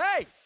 Hey!